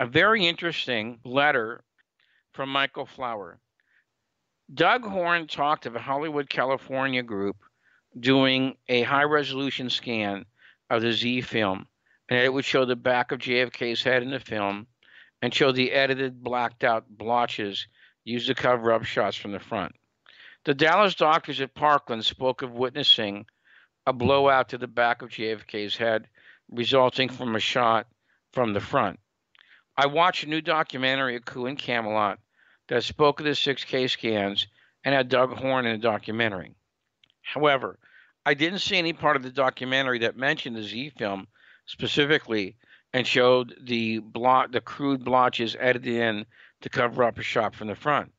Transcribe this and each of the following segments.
a very interesting letter from Michael Flower. Doug Horne talked of a Hollywood, California group doing a high resolution scan of the Z film, and it would show the back of JFK's head in the film and show the edited, blacked out blotches used to cover up shots from the front. The Dallas doctors at Parkland spoke of witnessing a blowout to the back of JFK's head resulting from a shot from the front. I watched a new documentary, A Coup in Camelot, that spoke of the 6K scans and had Doug Horne in the documentary. However, I didn't see any part of the documentary that mentioned the Z film specifically and showed the blot, the crude blotches edited in to cover up a shot from the front.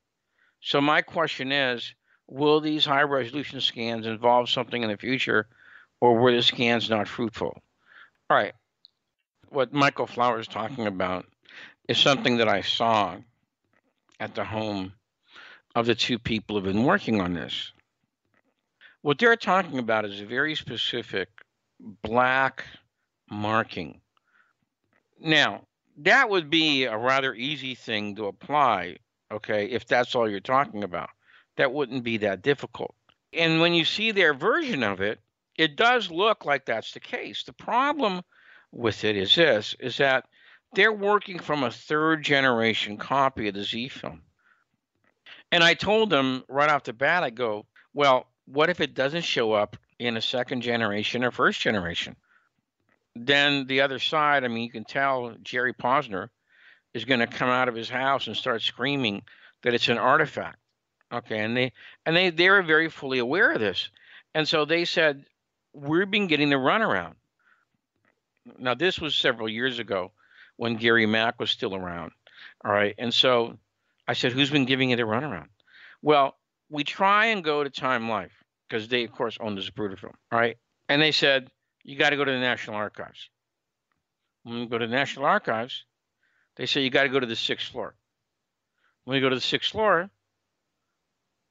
So my question is, will these high resolution scans involve something in the future, or were the scans not fruitful? All right. What Michael Flower is talking about is something that I saw at the home of the two people who've been working on this. What they're talking about is a very specific black marking. Now, that would be a rather easy thing to apply, okay, if that's all you're talking about. That wouldn't be that difficult. And when you see their version of it, it does look like that's the case. The problem with it is this is that they're working from a third generation copy of the Z film. And I told them right off the bat, I go, well, what if it doesn't show up in a second generation or first generation? Then the other side, I mean, you can tell Jerry Posner is going to come out of his house and start screaming that it's an artifact. Okay, and they and they they were very fully aware of this, and so they said we've been getting the runaround. Now this was several years ago when Gary Mack was still around. All right. And so I said, who's been giving you the runaround? Well, we try and go to Time Life because they, of course, own the Zapruder film. All right. And they said, you got to go to the National Archives. When we go to the National Archives, they say, you got to go to the sixth floor. When we go to the sixth floor,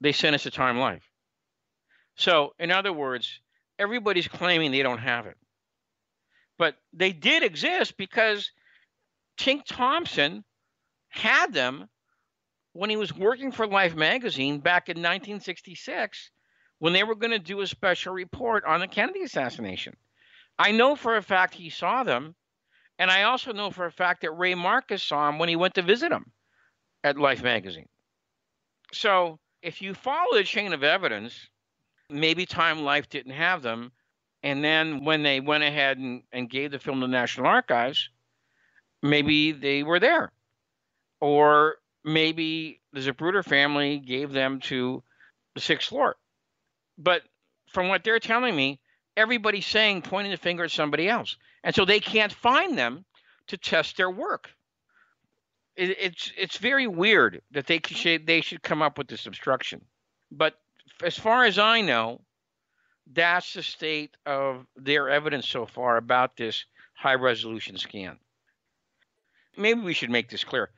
they send us to Time Life. So, in other words, everybody's claiming they don't have it. But they did exist because Tink Thompson had them when he was working for Life magazine back in 1966 when they were going to do a special report on the Kennedy assassination. I know for a fact he saw them, and I also know for a fact that Ray Marcus saw him when he went to visit him at Life magazine. So if you follow the chain of evidence, maybe Time Life didn't have them. And then when they went ahead and, and gave the film to the National Archives, maybe they were there. Or maybe the Zapruder family gave them to the sixth floor. But from what they're telling me, everybody's saying, pointing the finger at somebody else. And so they can't find them to test their work. It, it's it's very weird that they should, they should come up with this obstruction. But as far as I know, that's the state of their evidence so far about this high resolution scan maybe we should make this clear.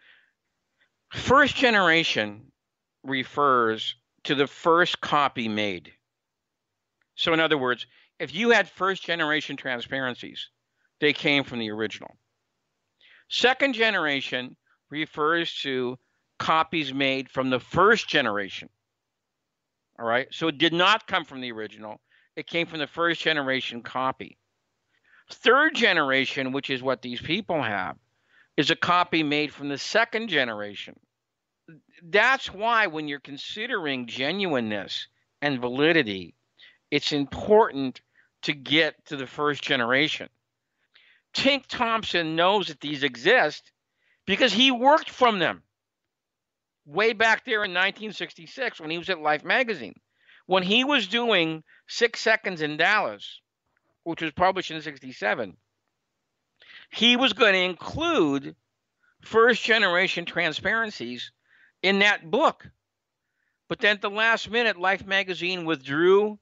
First generation refers to the first copy made. So, in other words, if you had first generation transparencies, they came from the original. Second generation refers to copies made from the first generation. All right. So it did not come from the original, it came from the first generation copy. Third generation, which is what these people have, is a copy made from the second generation. That's why, when you're considering genuineness and validity, it's important to get to the first generation. Tink Thompson knows that these exist because he worked from them way back there in 1966 when he was at Life magazine. When he was doing Six Seconds in Dallas, which was published in 67, he was going to include first generation transparencies in that book. But then at the last minute, Life magazine withdrew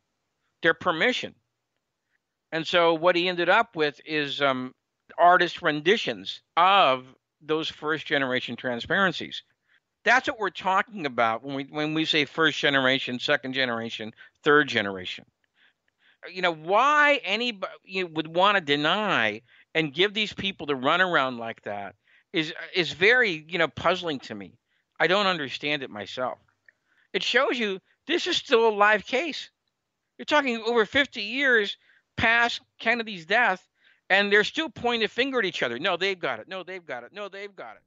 their permission. And so what he ended up with is um, artist renditions of those first generation transparencies. That's what we're talking about when we when we say first generation, second generation, third generation. You know why anybody would want to deny and give these people the runaround like that is is very you know puzzling to me. I don't understand it myself. It shows you this is still a live case. You're talking over 50 years past Kennedy's death, and they're still pointing a finger at each other. No, they've got it. No, they've got it. No, they've got it.